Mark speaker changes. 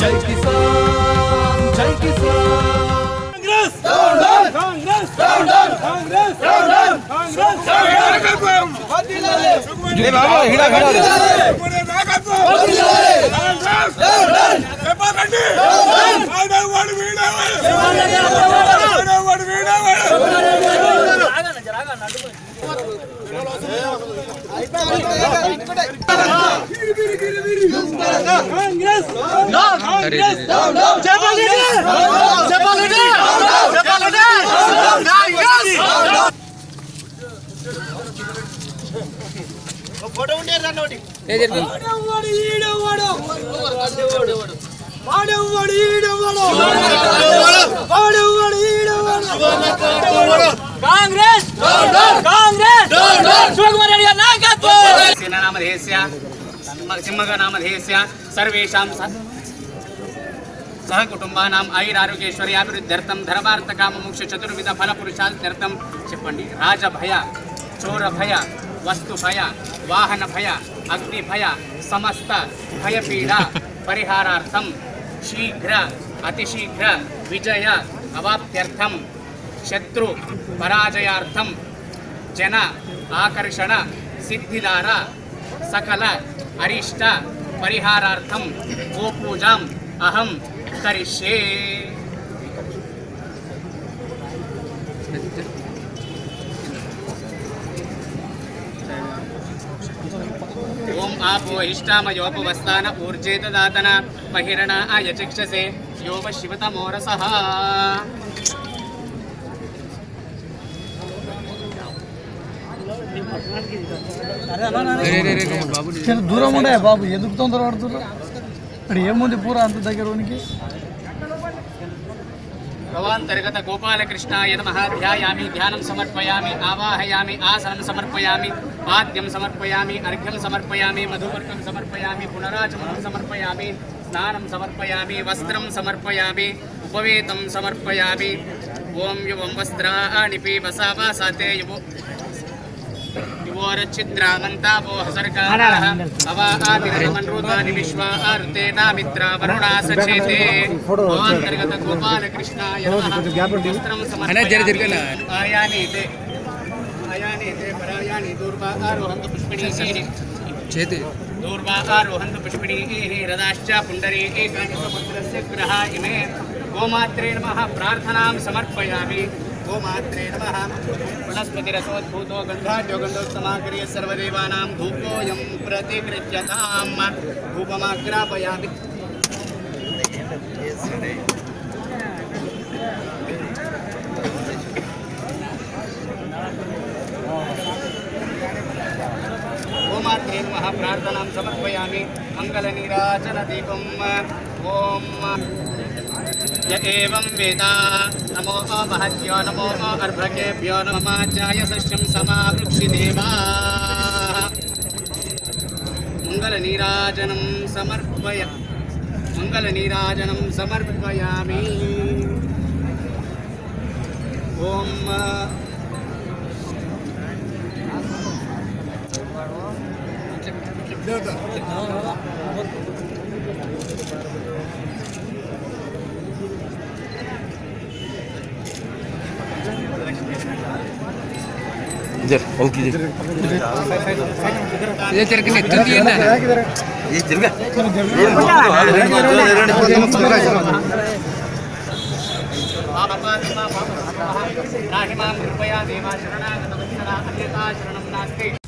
Speaker 1: जय किसान जय किसान। कांग्रेस! कांग्रेस! कांग्रेस! कांग्रेस! कांग्रेस!
Speaker 2: ఫోటో
Speaker 1: ఉండేది అన్నోటి ఈడవాడు ఈడవాడు ఈడవాడు
Speaker 3: सेन नामधेय स्यात् सिंहः नामधेय स्यात् सर्वेषां सह कुटुंबानाम् ऐरारोग्येश्वर्याभिवृद्ध्यर्थं धर्मार्थकाममोक्षचतुर्विधफलपुरुषार्थ्यर्थं क्षिपण्डि राजभय, चोरभय, वस्तुभय, वाहनभय, अग्निभय, समस्त भयपीडा परिहारार्थं शीघ्र, अतिशीघ्र विजय अवाप्त्यर्थं शत्रु पराजयार्थं जन आकर्षण సిద్ధిదార సకల అరిష్ట పరిహారార్థం గోపూజాం అహం కరిష్యే ఓం ఆపో ఇష్టామయోపవస్థాన ఊర్జేత దాతన బహిరణ ఆయచక్షసే యోగ శివతమోరసః చాలా
Speaker 4: దూరం ఉండే బాబు ఎందుకు తొందర పడుతున్నారు ఇక్కడ ఏముంది పూరా అంత దగ్గర ఉనికి
Speaker 3: భవాంతర్గత గోపాలకృష్ణాయ నమః ధ్యాయామి ధ్యానం సమర్పయామి ఆవాహయామి ఆసనం సమర్పయామి పాద్యం సమర్పయామి అర్ఘ్యం సమర్పయామి మధువర్గం సమర్పయామి పునరాచమనం సమర్పయామి స్నానం సమర్పయామి వస్త్రం సమర్పయామి ఉపవేతం సమర్పయామి ఓం యువం వస్త్రాణి పీవసావాసాతే యువో యువోరచ్చిద్రామంతాపో चित्रामन्ता वो हसर्गादिरोधानि विश्वा अर्तेनामित्रा वरुणा सचेते अंतर्गत गोपालकृष्णाय वस्त्रं समर्पयामि। आयानि ते आयानि ते परायाणि दूर्वा आरोहन्तपुष्पिणी
Speaker 2: चेत्।
Speaker 3: दूर्वा आरोहन्तपुष्पिणीः रदाश्च पुण्डरी एकानि समुद्रस्य ग्रहा इमे गोमात्रे नमः प्रार्थनां गोमात्रे नमः। वनस्पतिरसोद्भूतो गन्धाढ्यो गन्धोत्तमाग्रे सर्वदेवानां धूपोऽयं नमः प्रार्थनां समर्पयामि। य एवं वेद। नमो महत्यो नमो अर्भकेभ्यो नममाचाय सस्यं समावृक्षि मङ्गलनीराजनं समर्पय मङ्गलनीराजनं समर्पयामि। ॐ
Speaker 2: ಇದ್ದಾರೆ ಹೋಗಿದ್ದೀರಿ
Speaker 3: ಇದೇ ತಿರ್ಗಿ ತಿರ್ಗಿ
Speaker 2: ಏನ ಈ
Speaker 1: ತಿರ್ಗ
Speaker 3: कृपया देवा शरणागत अन्यथा शरणं नास्ति